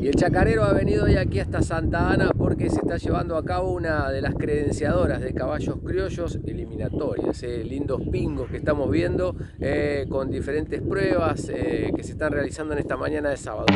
Y el chacarero ha venido hoy aquí hasta Santa Ana porque se está llevando a cabo una de las credenciadoras de caballos criollos eliminatorias. Eh, lindos pingos que estamos viendo eh, con diferentes pruebas eh, que se están realizando en esta mañana de sábado.